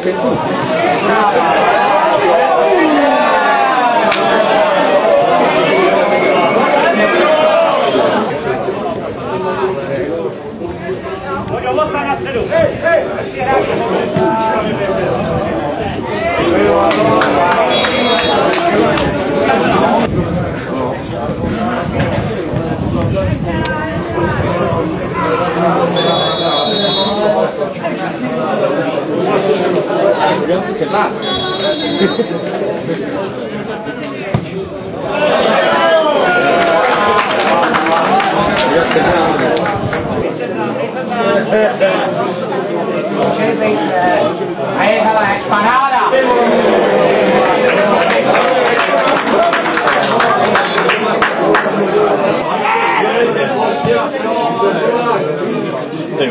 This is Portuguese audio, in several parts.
morrer, pô. Thank you. Podemos tentar? Aí, relax, parada! Tem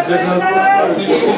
Bize biraz ilişkin.